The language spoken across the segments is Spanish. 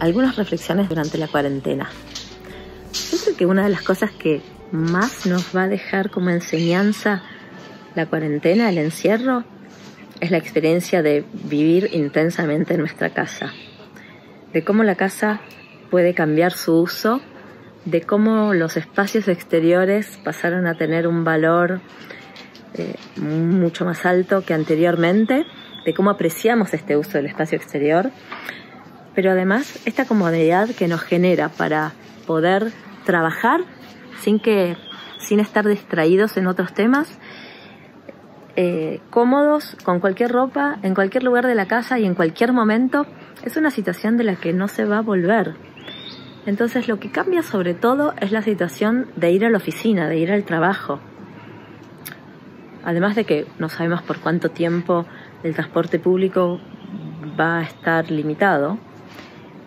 algunas reflexiones durante la cuarentena. Yo creo que una de las cosas que más nos va a dejar como enseñanza la cuarentena, el encierro, es la experiencia de vivir intensamente en nuestra casa, de cómo la casa puede cambiar su uso, de cómo los espacios exteriores pasaron a tener un valor eh, mucho más alto que anteriormente, de cómo apreciamos este uso del espacio exterior, pero además esta comodidad que nos genera para poder trabajar sin que sin estar distraídos en otros temas eh, cómodos, con cualquier ropa, en cualquier lugar de la casa y en cualquier momento, es una situación de la que no se va a volver. Entonces lo que cambia sobre todo es la situación de ir a la oficina, de ir al trabajo. Además de que no sabemos por cuánto tiempo el transporte público va a estar limitado,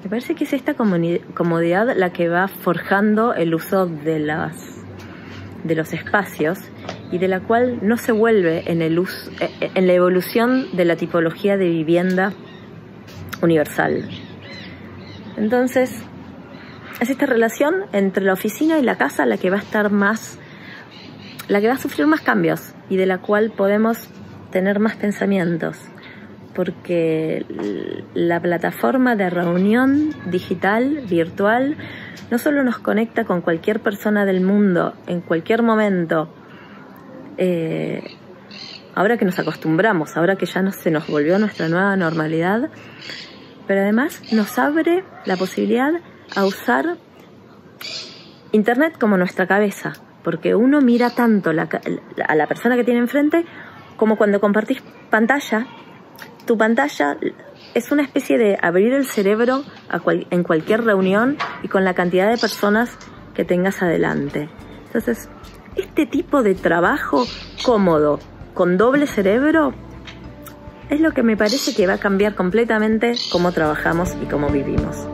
me parece que es esta comodidad la que va forjando el uso de, las, de los espacios y de la cual no se vuelve en, el uso, eh, eh, en la evolución de la tipología de vivienda universal. Entonces, es esta relación entre la oficina y la casa la que va a estar más, la que va a sufrir más cambios y de la cual podemos tener más pensamientos, porque la plataforma de reunión digital, virtual, no solo nos conecta con cualquier persona del mundo en cualquier momento, eh, ahora que nos acostumbramos, ahora que ya no se nos volvió nuestra nueva normalidad, pero además nos abre la posibilidad a usar Internet como nuestra cabeza, porque uno mira tanto a la persona que tiene enfrente como cuando compartís pantalla, tu pantalla es una especie de abrir el cerebro en cualquier reunión y con la cantidad de personas que tengas adelante. Entonces, este tipo de trabajo cómodo, con doble cerebro, es lo que me parece que va a cambiar completamente cómo trabajamos y cómo vivimos.